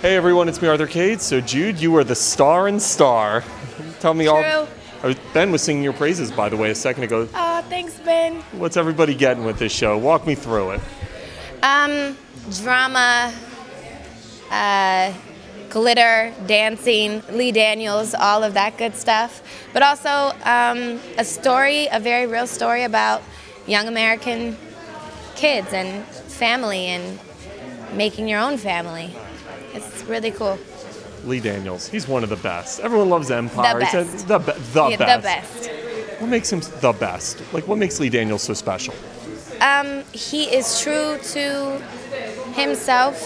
Hey everyone, it's me, Arthur Kade. So Jude, you are the star and star. Tell me all. True. Oh, Ben was singing your praises, by the way, a second ago. Oh, thanks, Ben. What's everybody getting with this show? Walk me through it. Um, drama, uh, glitter, dancing, Lee Daniels, all of that good stuff. But also um, a story, a very real story about young American kids and family and making your own family. It's really cool. Lee Daniels, he's one of the best. Everyone loves Empire. The best. the, be- the Yeah, best. The best. What makes him the best? Like, what makes Lee Daniels so special? Um, he is true to himself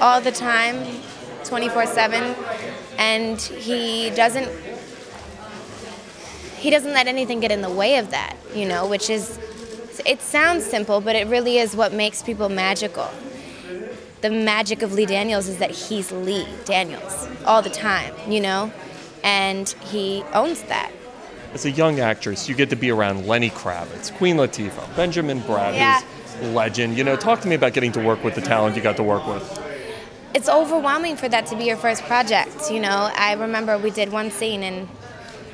all the time, 24 7, and he doesn't. He doesn't let anything get in the way of that, you know, which is, it sounds simple, but it really is what makes people magical. The magic of Lee Daniels is that he's Lee Daniels all the time, you know, and he owns that. As a young actress, you get to be around Lenny Kravitz, Queen Latifah, Benjamin Bratt, Yeah. who's legend. You know, talk to me about getting to work with the talent you got to work with. it's overwhelming for that to be your first project. You know, I remember we did one scene and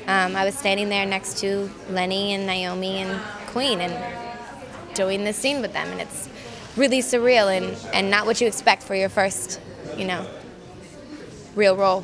um, I was standing there next to Lenny and Naomi and Queen and doing this scene with them, and it's really surreal and, and not what you expect for your first, you know, real role.